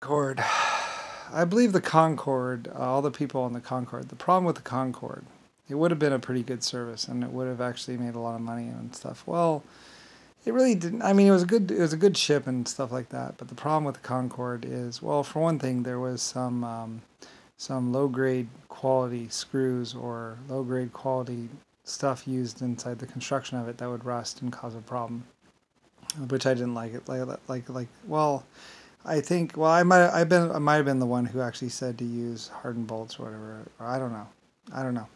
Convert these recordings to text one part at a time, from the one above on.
Concorde. I believe the Concorde, uh, all the people on the Concorde, the problem with the Concorde, it would have been a pretty good service and it would have actually made a lot of money and stuff. Well, it really didn't. I mean, it was a good, it was a good ship and stuff like that. But the problem with the Concorde is, well, for one thing, there was some, um, some low grade quality screws or low grade quality stuff used inside the construction of it that would rust and cause a problem, which I didn't like. It like like like well, I think well I might I've been I might have been the one who actually said to use hardened bolts or whatever. Or I don't know. I don't know.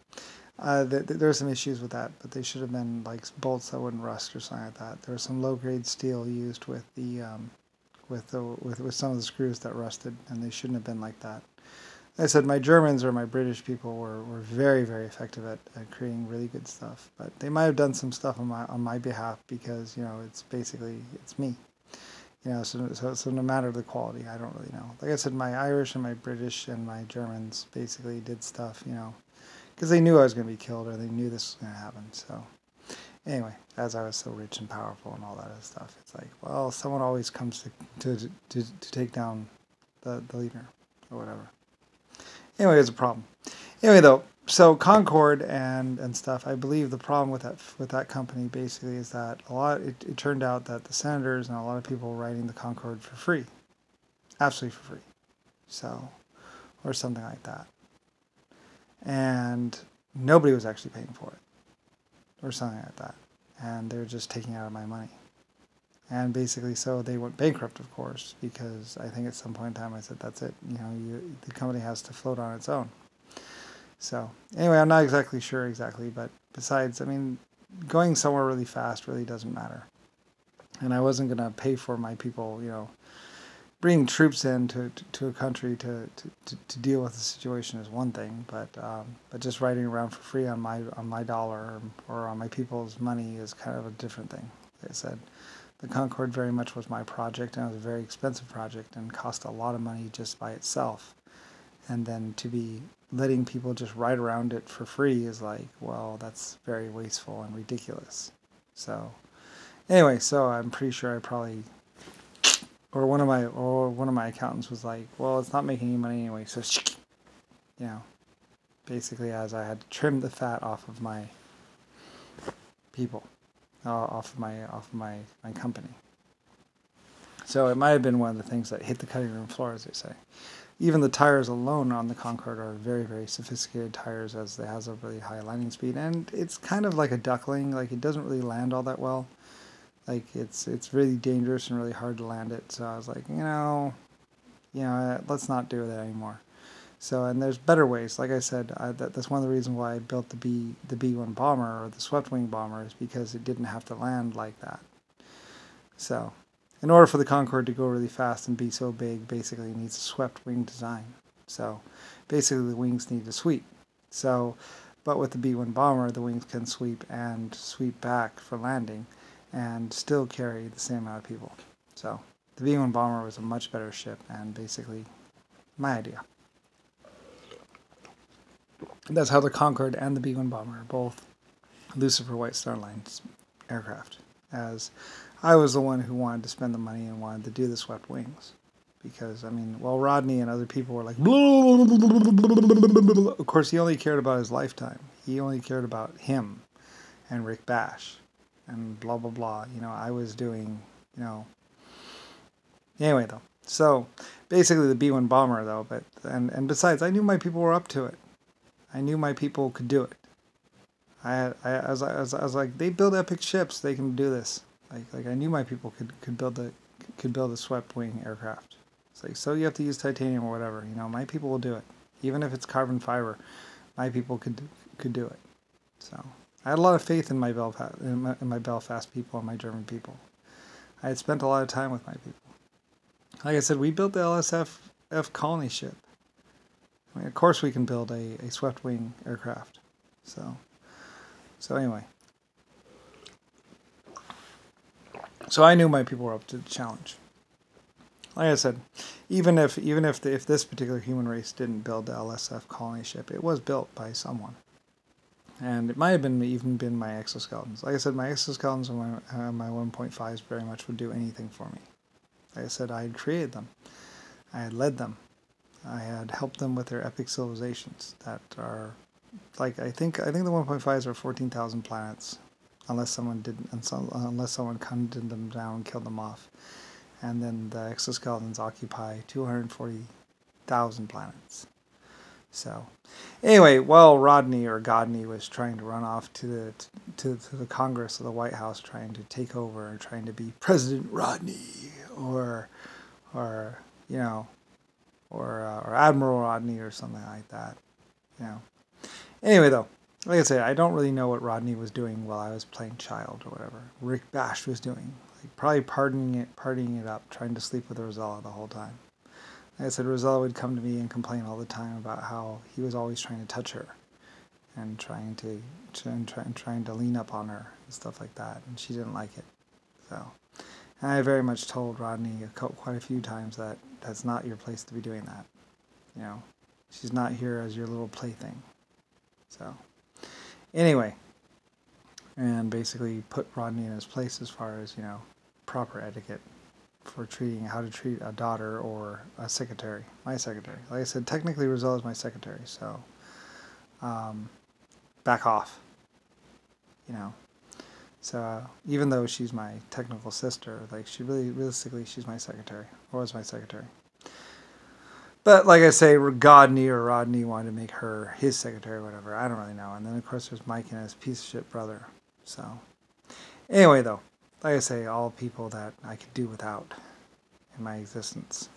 Uh, th- th- there were some issues with that, but they should have been like bolts that wouldn't rust or something like that. There was some low grade steel used with the um, with the with, with some of the screws that rusted, and they shouldn't have been like that. I said my Germans or my British people were, were very very effective at, at creating really good stuff, but they might have done some stuff on my on my behalf because you know it's basically it's me, you know. So so, so no matter the quality, I don't really know. Like I said, my Irish and my British and my Germans basically did stuff, you know, because they knew I was going to be killed or they knew this was going to happen. So anyway, as I was so rich and powerful and all that other stuff, it's like well, someone always comes to to to, to take down the the leader or whatever anyway, it's a problem. Anyway, though, so Concorde and and stuff. I believe the problem with that with that company basically is that a lot. It, it turned out that the senators and a lot of people were writing the Concorde for free, absolutely for free, so or something like that, and nobody was actually paying for it, or something like that, and they're just taking out of my money. And basically, so they went bankrupt, of course, because I think at some point in time I said, "That's it. You know, you, the company has to float on its own." So anyway, I'm not exactly sure exactly, but besides, I mean, going somewhere really fast really doesn't matter. And I wasn't gonna pay for my people, you know, bringing troops in to, to, to a country to, to, to deal with the situation is one thing, but um, but just riding around for free on my on my dollar or, or on my people's money is kind of a different thing. Like I said the Concorde very much was my project, and it was a very expensive project and cost a lot of money just by itself. And then to be letting people just ride around it for free is like, well, that's very wasteful and ridiculous. So, anyway, so I'm pretty sure I probably, or one of my, or one of my accountants was like, well, it's not making any money anyway, so, you know, basically as I had to trim the fat off of my people uh, off of my off of my my company. So it might have been one of the things that hit the cutting room floor, as they say. Even the tires alone on the Concorde are very very sophisticated tires, as it has a really high landing speed, and it's kind of like a duckling. Like it doesn't really land all that well. Like it's it's really dangerous and really hard to land it. So I was like, you know, you know, uh, let's not do that anymore. So, and there's better ways. Like I said, I, that, that's one of the reasons why I built the B the B1 bomber or the swept wing bomber is because it didn't have to land like that. So, in order for the Concorde to go really fast and be so big, basically it needs a swept wing design. So, basically the wings need to sweep. So, but with the B1 bomber, the wings can sweep and sweep back for landing, and still carry the same amount of people. So, the B1 bomber was a much better ship, and basically my idea. That's how the Concorde and the B-1 bomber are both Lucifer White Star Line's aircraft. As I was the one who wanted to spend the money and wanted to do the swept wings. Because, I mean, while Rodney and other people were like, of course, he only cared about his lifetime. He only cared about him and Rick Bash and blah, blah, blah. You know, I was doing, you know. Anyway, though. So, basically, the B 1 bomber, though, but, and, and besides, I knew my people were up to it. I knew my people could do it. I, I, I, was, I, was, I was like, they build epic ships. They can do this. Like, like I knew my people could, could build a, could build a swept wing aircraft. It's like, so you have to use titanium or whatever. You know, my people will do it. Even if it's carbon fiber, my people could, could do it. So I had a lot of faith in my Belfast, in my, in my Belfast people and my German people. I had spent a lot of time with my people. Like I said, we built the LSF F colony ship. I mean, of course, we can build a, a swept wing aircraft. So, so anyway. So I knew my people were up to the challenge. Like I said, even if even if the, if this particular human race didn't build the LSF colony ship, it was built by someone, and it might have been even been my exoskeletons. Like I said, my exoskeletons and my uh, my 1.5s very much would do anything for me. Like I said, I had created them. I had led them. I had helped them with their epic civilizations that are like I think I think the 1.5s are 14,000 planets, unless someone didn't unless someone hunted them down and killed them off, and then the exoskeletons occupy 240,000 planets. So, anyway, while Rodney or Godney was trying to run off to the to, to the Congress of the White House, trying to take over and trying to be President Rodney or or you know or uh, or Admiral Rodney or something like that, you know. Anyway, though, like I said, I don't really know what Rodney was doing while I was playing child or whatever. Rick Bash was doing, like probably partying it, partying it up, trying to sleep with Rosella the whole time. Like I said, Rosella would come to me and complain all the time about how he was always trying to touch her, and trying to, and trying, trying to lean up on her and stuff like that, and she didn't like it. So, and I very much told Rodney quite a few times that that's not your place to be doing that. You know, she's not here as your little plaything. So, anyway, and basically put Rodney in his place as far as you know proper etiquette for treating how to treat a daughter or a secretary, my secretary. Like I said, technically Rosella is my secretary, so um, back off. You know, so uh, even though she's my technical sister, like she really, realistically, she's my secretary or was my secretary. But like I say, Godney or Rodney wanted to make her his secretary or whatever. I don't really know. And then of course there's Mike and his piece of shit brother. So anyway, though, like I say, all people that I could do without in my existence.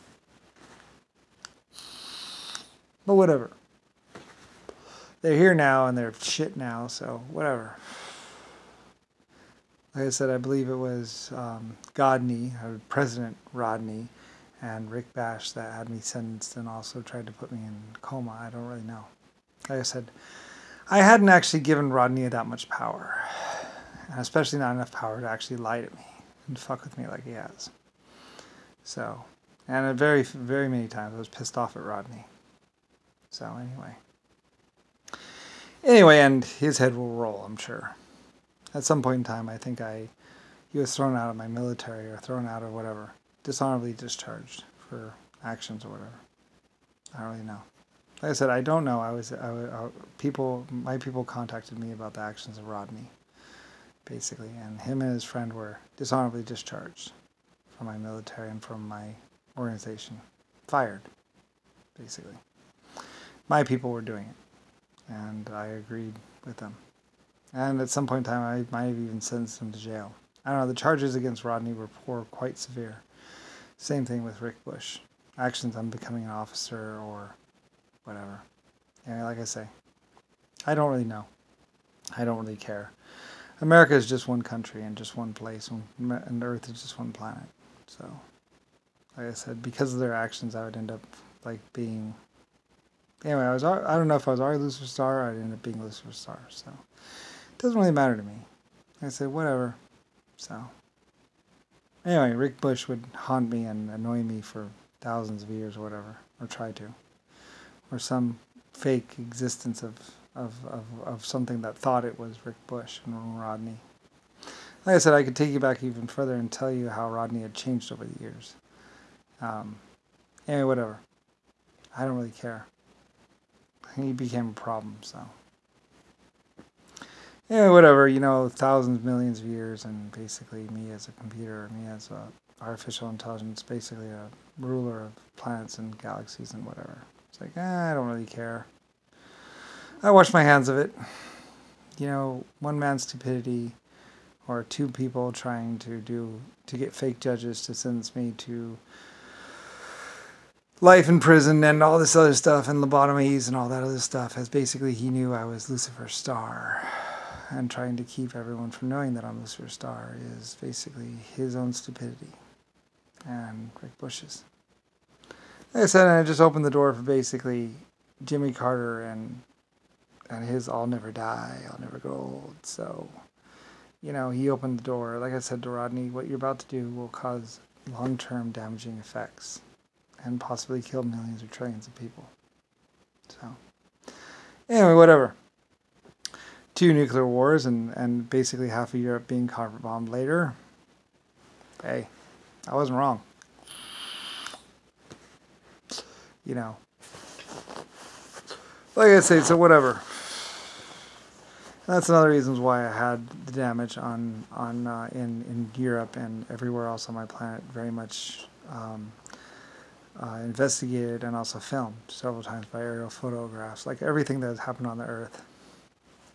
But whatever. They're here now and they're shit now, so whatever. Like I said, I believe it was um, Godney, President Rodney, and Rick Bash that had me sentenced and also tried to put me in coma. I don't really know. Like I said, I hadn't actually given Rodney that much power and especially not enough power to actually lie to me and fuck with me like he has. So, and a very, very many times I was pissed off at Rodney. So anyway, anyway, and his head will roll, I'm sure. At some point in time, I think I he was thrown out of my military or thrown out of whatever, dishonorably discharged for actions or whatever. I don't really know. Like I said, I don't know. I was, I, people, my people contacted me about the actions of Rodney basically. And him and his friend were dishonorably discharged from my military and from my organization. Fired, basically. My people were doing it, and I agreed with them. And at some point in time, I might have even sentenced him to jail. I don't know, the charges against Rodney were, were quite severe. Same thing with Rick Bush. Actions on becoming an officer or whatever. And like I say, I don't really know. I don't really care. America is just one country and just one place, and Earth is just one planet. So, like I said, because of their actions, I would end up like being. Anyway, I was I don't know if I was already Lucifer Star I'd end up being Lucifer Star. So, it doesn't really matter to me. Like I said, whatever. So, anyway, Rick Bush would haunt me and annoy me for thousands of years or whatever, or try to, or some fake existence of of, of, of something that thought it was Rick Bush and Rodney. Like I said, I could take you back even further and tell you how Rodney had changed over the years. Um, anyway, whatever. I don't really care. He became a problem, so. Yeah, whatever, you know, thousands, millions of years, and basically me as a computer, me as a artificial intelligence, basically a ruler of planets and galaxies and whatever. It's like, eh, I don't really care. I wash my hands of it. You know, one man's stupidity or two people trying to do to get fake judges to sentence me to life in prison and all this other stuff and lobotomies and all that other stuff as basically he knew I was Lucifer Star and trying to keep everyone from knowing that I'm Lucifer Star is basically his own stupidity and Rick Bush's. Like I said, I just opened the door for basically Jimmy Carter and and his I'll never die, I'll never grow old. So, you know, he opened the door. Like I said to Rodney, what you're about to do will cause long term damaging effects and possibly kill millions or trillions of people. So, anyway, whatever. Two nuclear wars and, and basically half of Europe being carpet bombed later. Hey, I wasn't wrong. you know, like I say, so whatever. That's another reasons why I had the damage on on uh, in in Europe and everywhere else on my planet very much um, uh, investigated and also filmed several times by aerial photographs. Like everything that has happened on the Earth,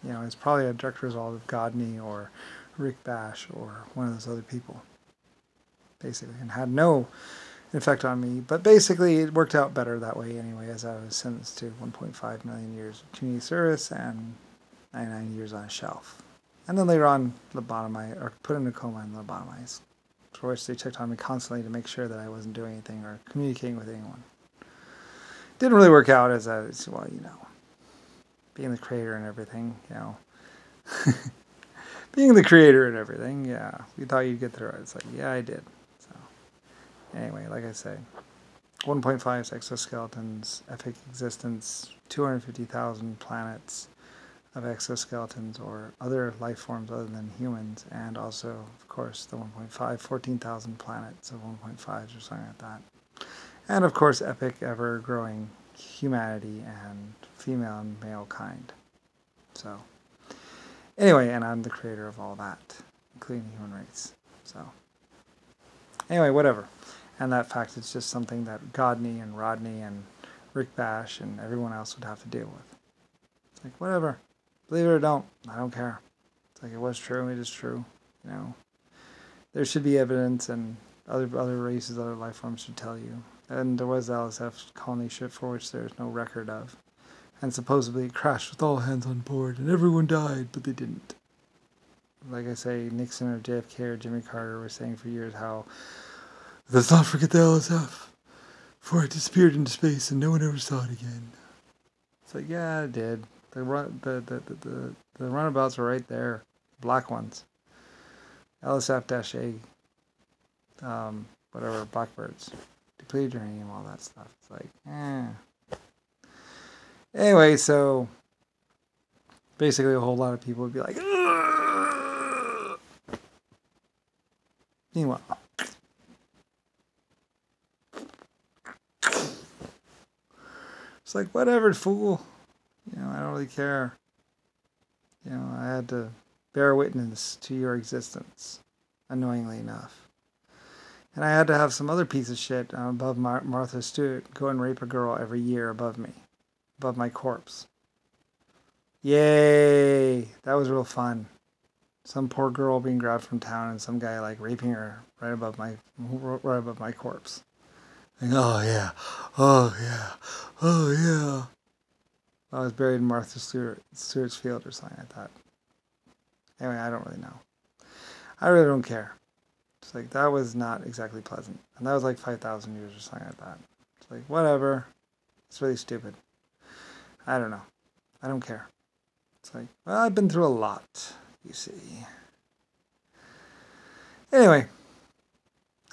you know, it's probably a direct result of Godney or Rick Bash or one of those other people, basically, and had no effect on me. But basically, it worked out better that way anyway, as I was sentenced to 1.5 million years of community service and 99 years on a shelf. And then later on, lobotomized, or put in a coma and lobotomized, for which they checked on me constantly to make sure that I wasn't doing anything or communicating with anyone. Didn't really work out as a, well, you know, being the creator and everything, you know. being the creator and everything, yeah. We thought you'd get through it. It's like, yeah, I did. So, anyway, like I say, 1.5 exoskeletons, epic existence, 250,000 planets, of exoskeletons or other life forms other than humans, and also, of course, the 1.5, 14,000 planets of 1.5s or something like that. And of course, epic, ever growing humanity and female and male kind. So, anyway, and I'm the creator of all that, including human race. So, anyway, whatever. And that fact is just something that Godney and Rodney and Rick Bash and everyone else would have to deal with. It's like, whatever. Believe it or don't, I don't care. It's like it was true, it is true. You know, there should be evidence, and other other races, other life forms should tell you. And there was LSF colony ship for which there is no record of, and supposedly it crashed with all hands on board, and everyone died, but they didn't. Like I say, Nixon or JFK or Jimmy Carter were saying for years how let's not forget the LSF, for it disappeared into space and no one ever saw it again. It's like yeah, it did. The run the the, the, the, the runabouts are right there, black ones. LSF-A, um, whatever, blackbirds, depleted uranium, all that stuff. It's like, eh. Anyway, so basically a whole lot of people would be like, Ugh! meanwhile, it's like, whatever, fool you know, I don't really care. You know, I had to bear witness to your existence, annoyingly enough. And I had to have some other piece of shit above Mar- Martha Stewart go and rape a girl every year above me, above my corpse. Yay! That was real fun. Some poor girl being grabbed from town and some guy like raping her right above my right above my corpse. Oh yeah, oh yeah, oh yeah. I was buried in Martha Stewart, Stewart's field or something like that. Anyway, I don't really know. I really don't care. It's like that was not exactly pleasant, and that was like five thousand years or something like that. It's like whatever. It's really stupid. I don't know. I don't care. It's like well, I've been through a lot. You see. Anyway,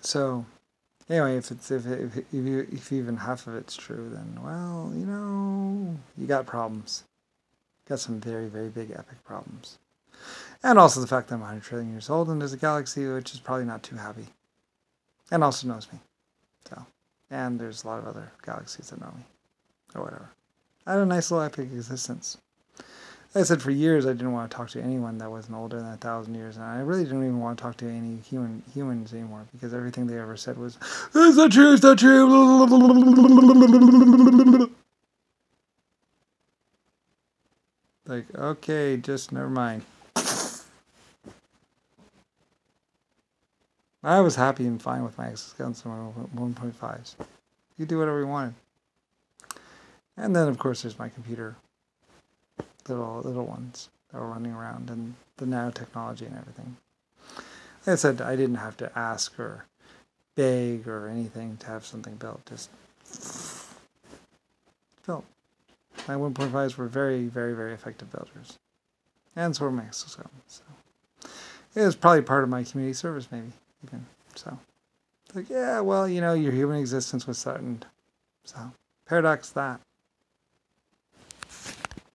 so anyway, if it's if if if, you, if even half of it's true, then well, you know, you got problems. You got some very very big epic problems, and also the fact that I'm 100 trillion years old and there's a galaxy which is probably not too happy, and also knows me, so and there's a lot of other galaxies that know me, or whatever. I had a nice little epic existence. Like I said for years I didn't want to talk to anyone that wasn't older than a thousand years, and I really didn't even want to talk to any human humans anymore because everything they ever said was, "It's not true. It's not true." Like, okay, just never mind. I was happy and fine with my exoskeletons and 1.5s. You do whatever you wanted. And then, of course, there's my computer little little ones that were running around and the nanotechnology and everything. Like I said, I didn't have to ask or beg or anything to have something built. Just built. My 1.5s were very, very, very effective builders. And so were my exoskeletons. So it was probably part of my community service, maybe, even. So, like, yeah, well, you know, your human existence was threatened. So, paradox that.